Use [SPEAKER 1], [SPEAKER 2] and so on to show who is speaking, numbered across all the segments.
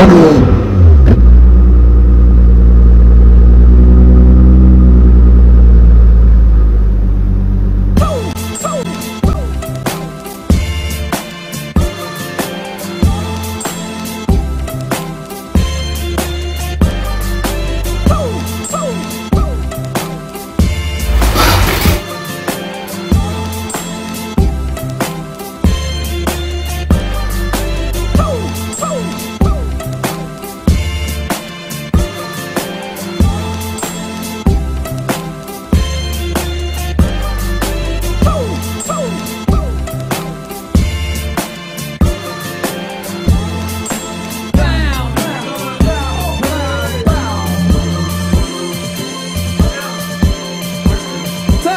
[SPEAKER 1] Amen.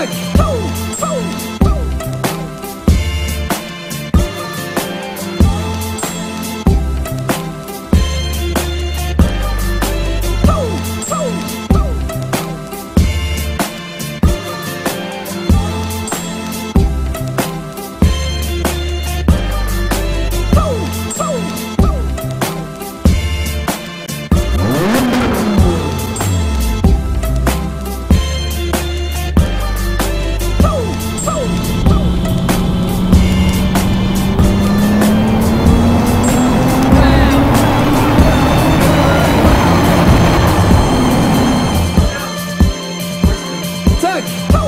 [SPEAKER 1] good. Woo!
[SPEAKER 2] Let's go!